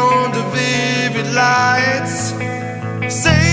sound of vivid lights. Say